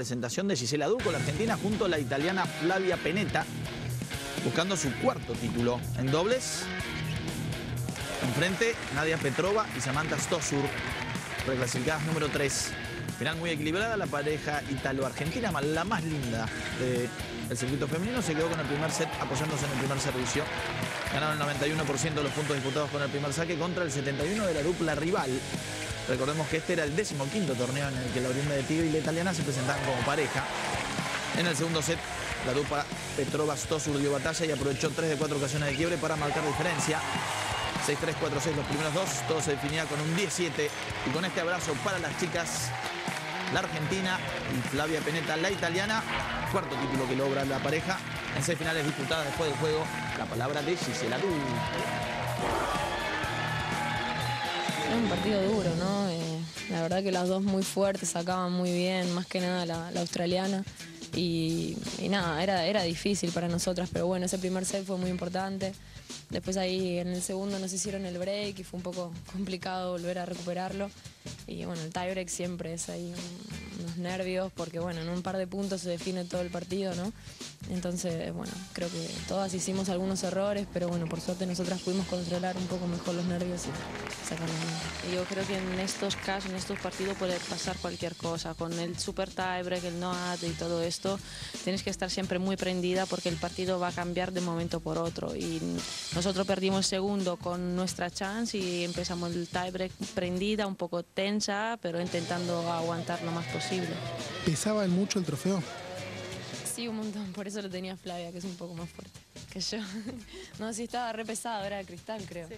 presentación de Gisela Durco, la argentina, junto a la italiana Flavia Peneta, buscando su cuarto título en dobles. Enfrente, Nadia Petrova y Samantha Stosur, reclasificadas número 3. Final muy equilibrada, la pareja italo-argentina, la más linda del circuito femenino, se quedó con el primer set apoyándose en el primer servicio. Ganaron el 91% de los puntos disputados con el primer saque contra el 71% de la dupla rival. Recordemos que este era el décimo quinto torneo en el que la oriunda de Tigre y la italiana se presentaban como pareja. En el segundo set, la dupla Petrova Stosur dio batalla y aprovechó tres de cuatro ocasiones de quiebre para marcar diferencia. 6-3, 4-6 los primeros dos, todo se definía con un 17 y con este abrazo para las chicas, la argentina y Flavia Peneta, la italiana, cuarto título que logra la pareja en seis finales disputadas después del juego, la palabra de Gisela Du. Era un partido duro, ¿no? Eh, la verdad que las dos muy fuertes, sacaban muy bien, más que nada la, australiana. Y, nada, era, era difícil para nosotras, pero bueno, ese primer set fue muy importante. Después ahí en el segundo nos hicieron el break y fue un poco complicado volver a recuperarlo. Y bueno, el tiebreak siempre es ahí unos nervios porque bueno, en un par de puntos se define todo el partido, ¿no? Entonces, bueno, creo que todas hicimos algunos errores, pero bueno, por suerte nosotras pudimos controlar un poco mejor los nervios y sacarlo bien. Yo creo que en estos casos, en estos partidos puede pasar cualquier cosa. Con el super tiebreak, el no ad y todo esto, tienes que estar siempre muy prendida porque el partido va a cambiar de momento por otro. Y nosotros perdimos segundo con nuestra chance y empezamos el tiebreak prendida, un poco tensa, pero intentando aguantar lo más posible. ¿Pesaba mucho el trofeo? Sí, un montón. Por eso lo tenía Flavia, que es un poco más fuerte que yo. no, sí, estaba re pesado, era de cristal, creo. Sí.